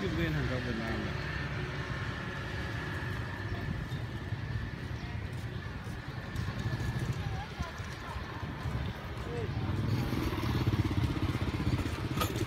Gud win han gav det. Thank